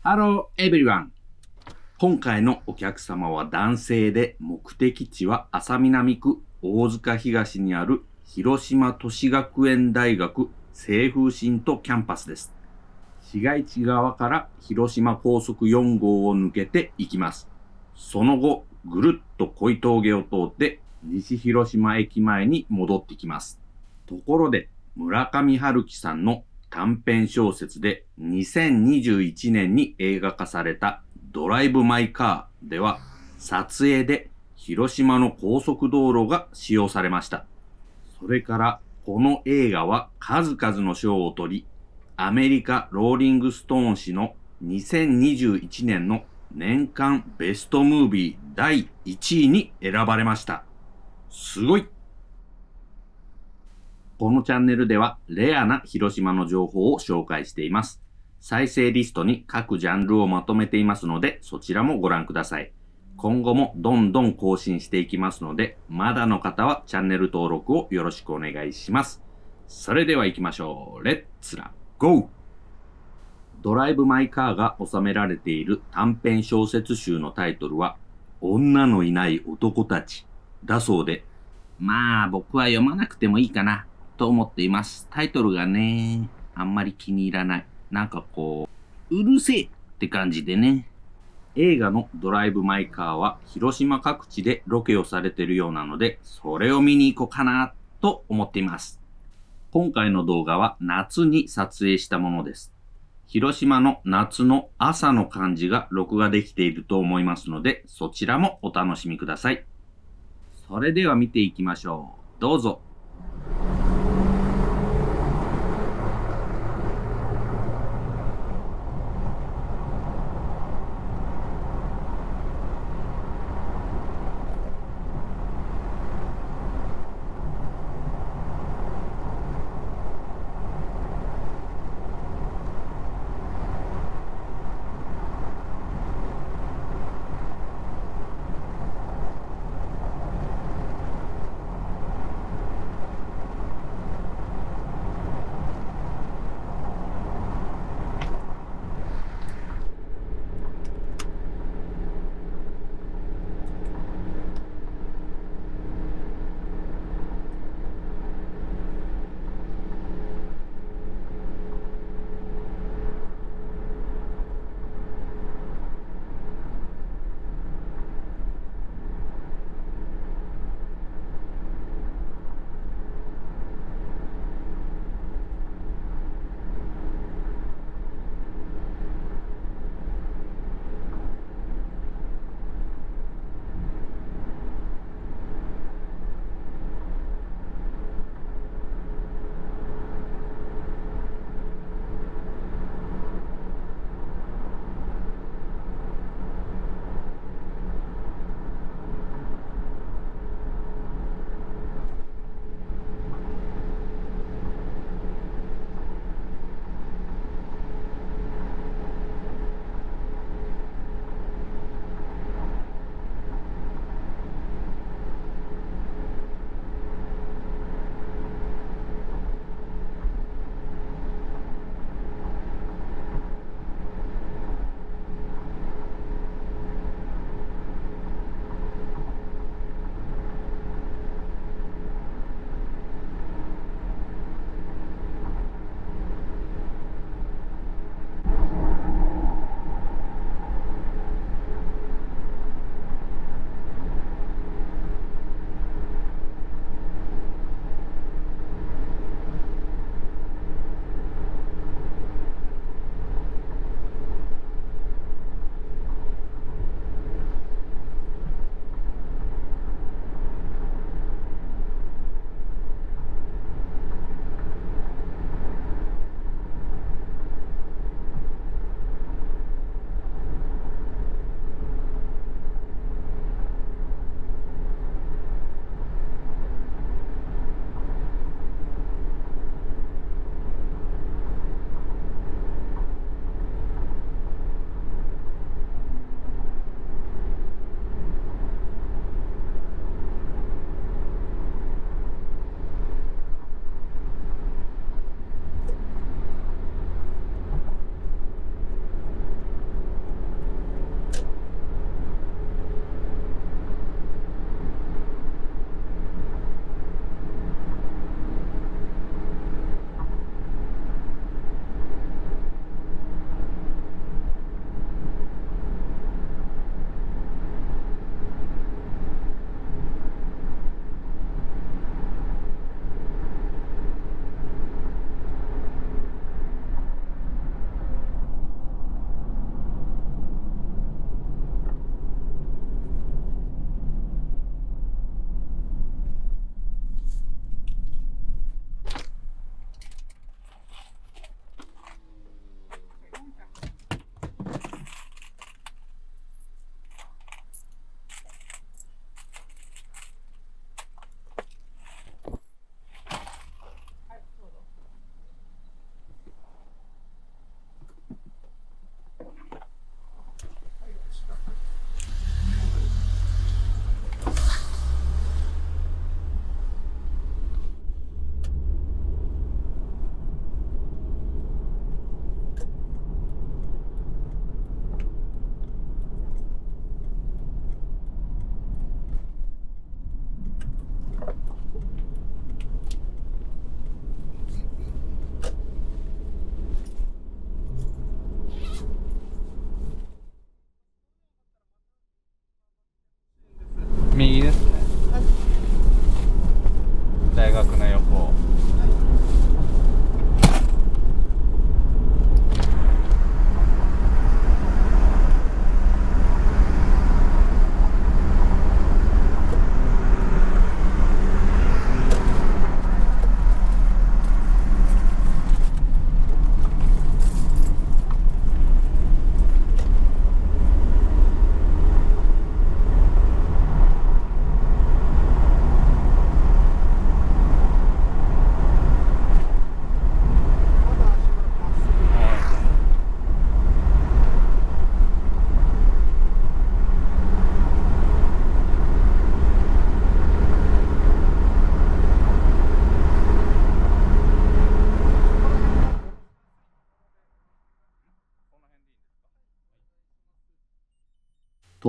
Hello everyone。今回のお客様は男性で目的地は安佐南区大塚東にある広島都市学園大学西風新都キャンパスです。市街地側から広島高速4号を抜けていきます。その後、ぐるっと己斐峠を通って西広島駅前に戻ってきます。ところで、村上春樹さんの短編小説で2021年に映画化されたドライブ・マイ・カーでは撮影で広島の高速道路が使用されました。それからこの映画は数々の賞を取り、アメリカローリングストーン誌の2021年の年間ベストムービー第1位に選ばれました。すごいこのチャンネルではレアな広島の情報を紹介しています。再生リストに各ジャンルをまとめていますので、そちらもご覧ください。今後もどんどん更新していきますので、まだの方はチャンネル登録をよろしくお願いします。それでは行きましょう。レッツラゴードライブ・マイ・カーが収められている短編小説集のタイトルは、女のいない男たちだそうで、まあ僕は読まなくてもいいかなと思っています。タイトルがね、あんまり気に入らない。なんかこう、うるせえって感じでね。映画のドライブ・マイ・カーは広島各地でロケをされてるようなので、それを見に行こうかなと思っています。今回の動画は夏に撮影したものです。広島の夏の朝の感じが録画できていると思いますので、そちらもお楽しみください。それでは見ていきましょう。どうぞ。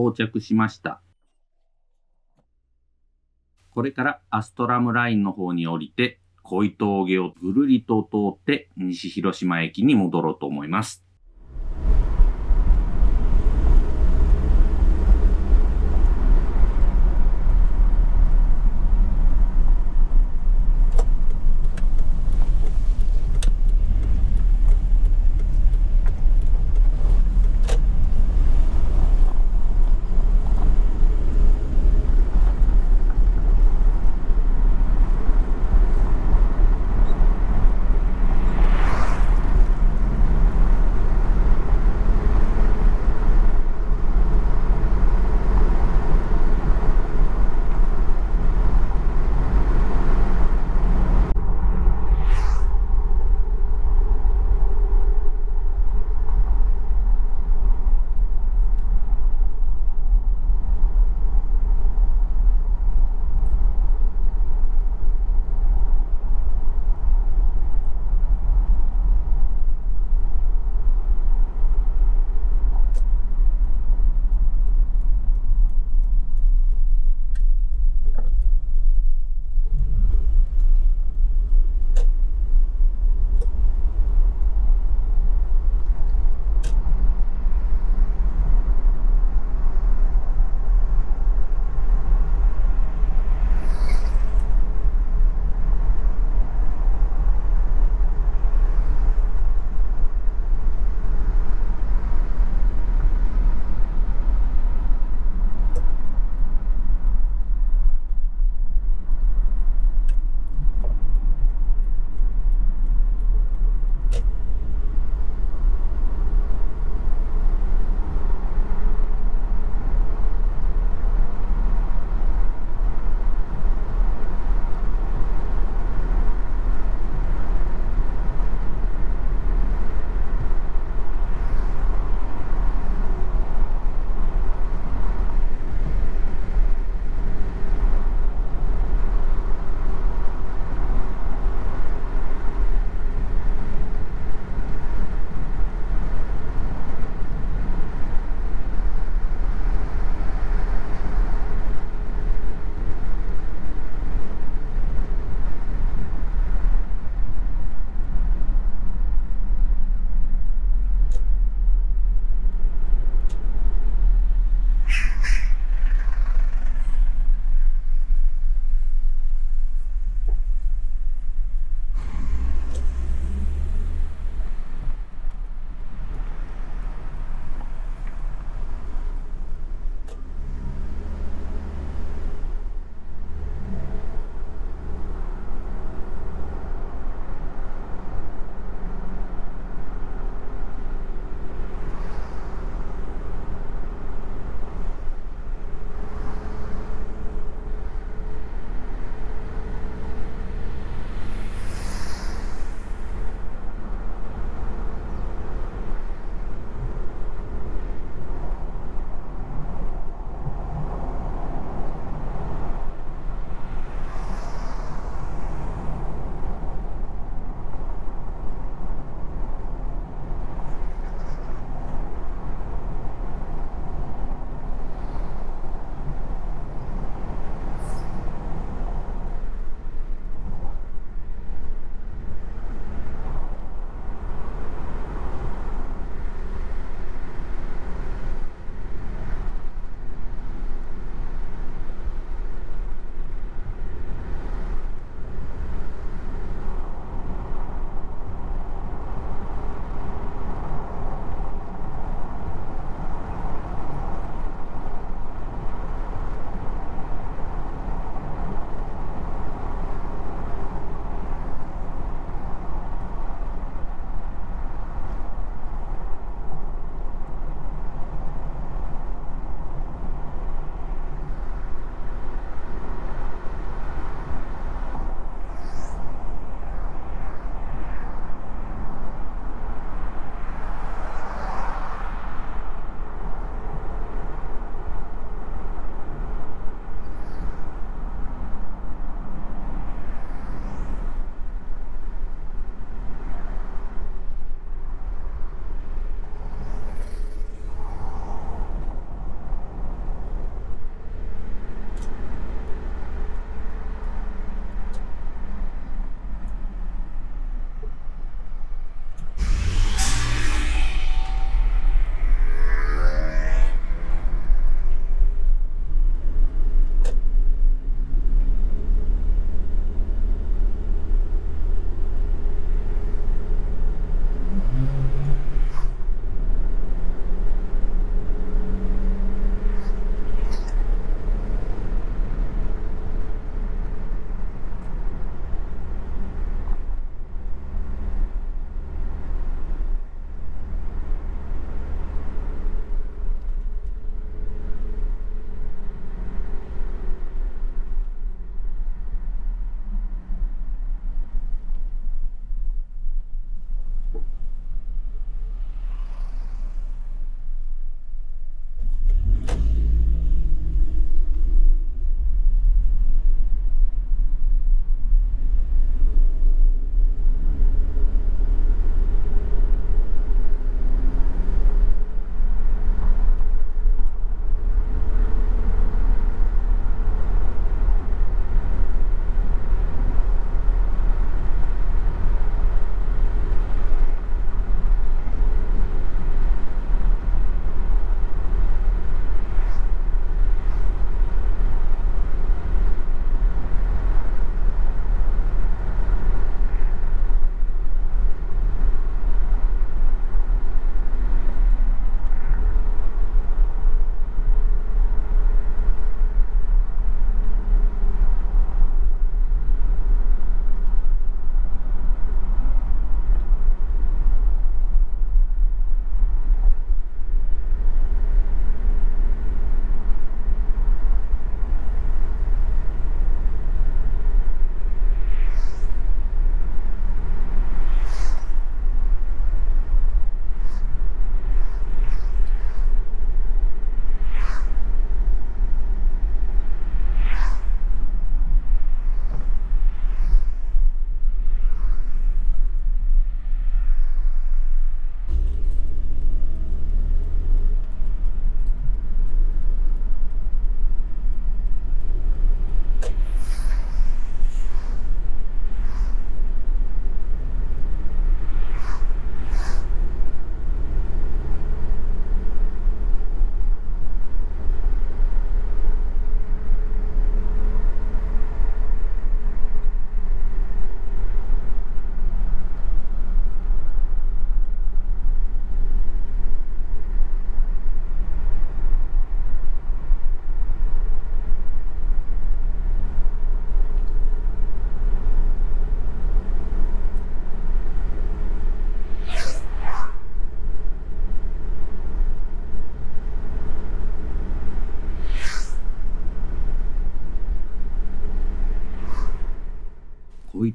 到着しました。これからアストラムラインの方に降りて、恋峠をぐるりと通って西広島駅に戻ろうと思います。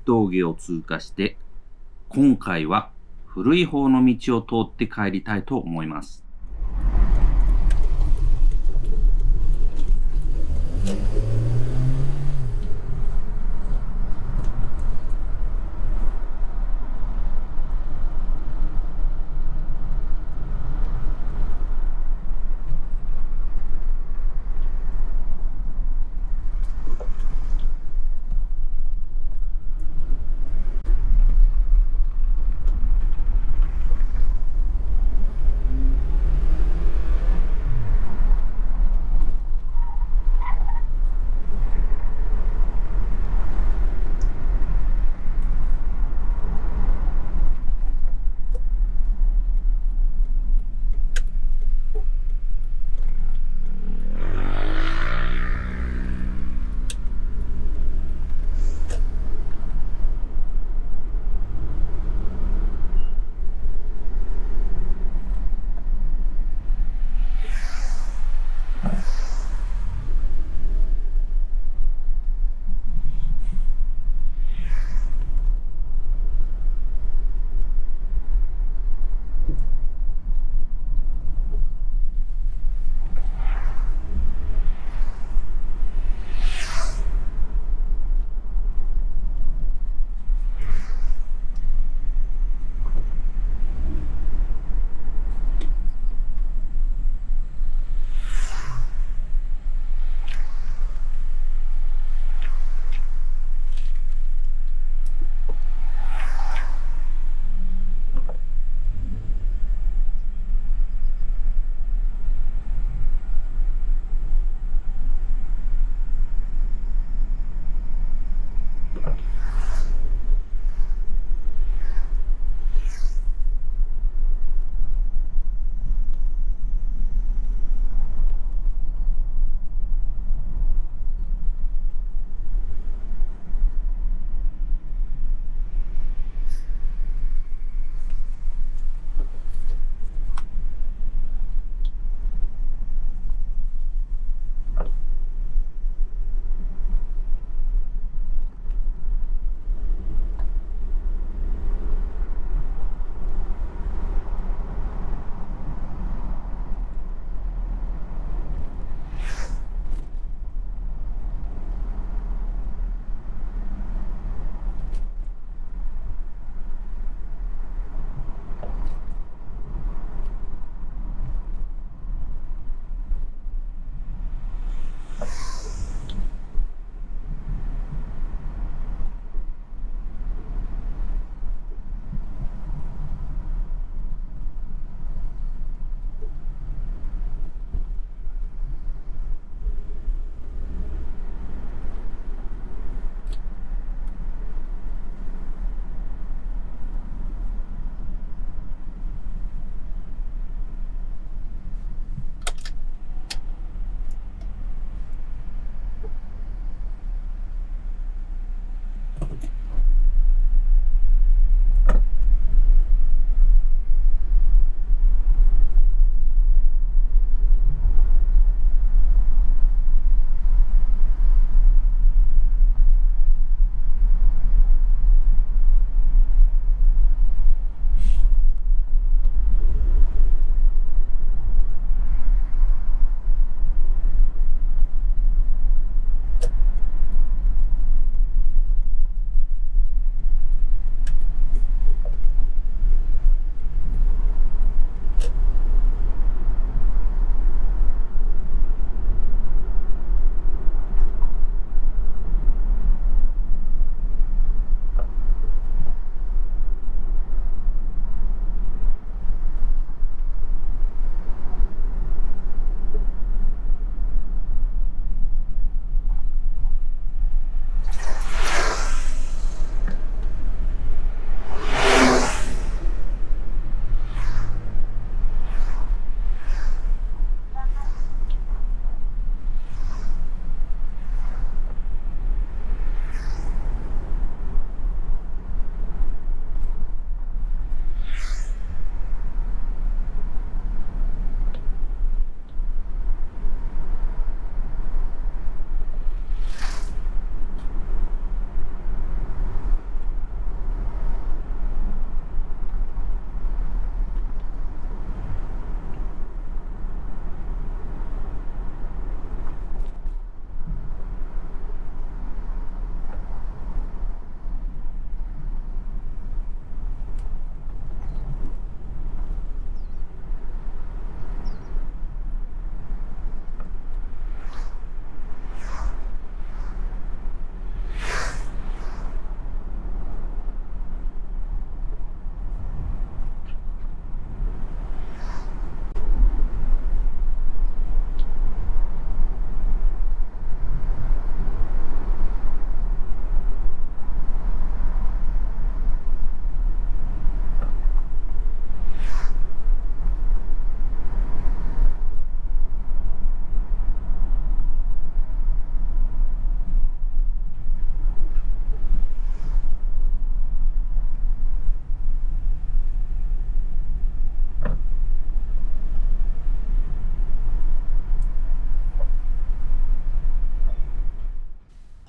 峠を通過して、今回は古い方の道を通って帰りたいと思います。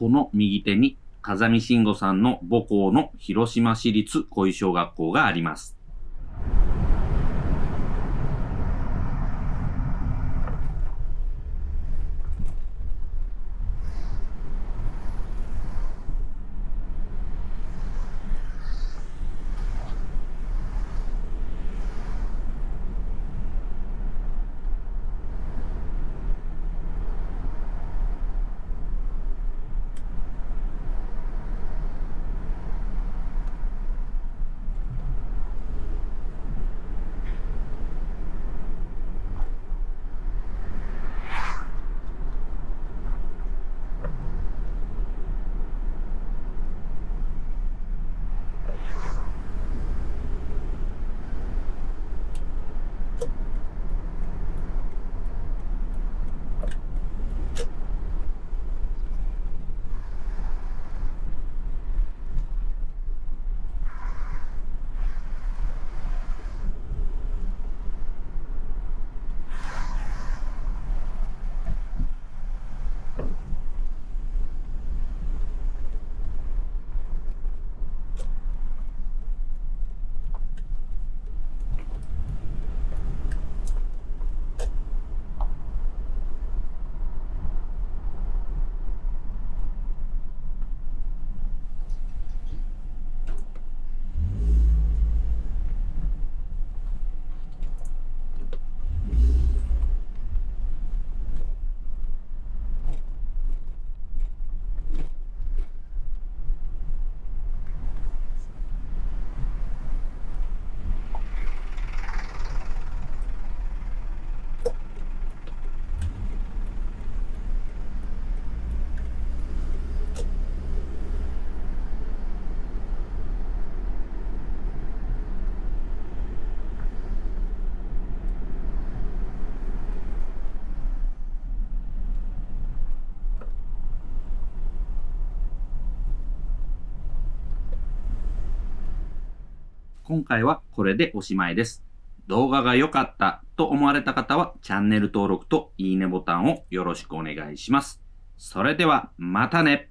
この右手に風見慎吾さんの母校の広島市立小井小学校があります。今回はこれでおしまいです。動画が良かったと思われた方はチャンネル登録といいねボタンをよろしくお願いします。それではまたね